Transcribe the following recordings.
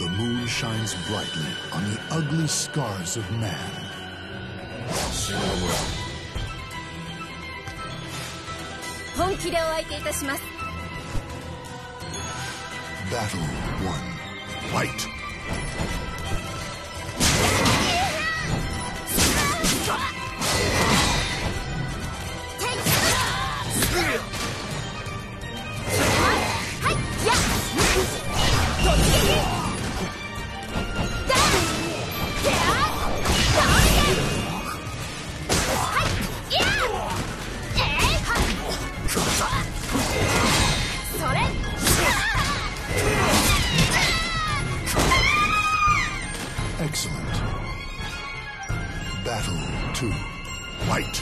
The moon shines brightly on the ugly scars of man. 本気でお相手いたします Battle 1. Fight! Excellent. Battle 2. Fight!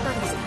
ことです。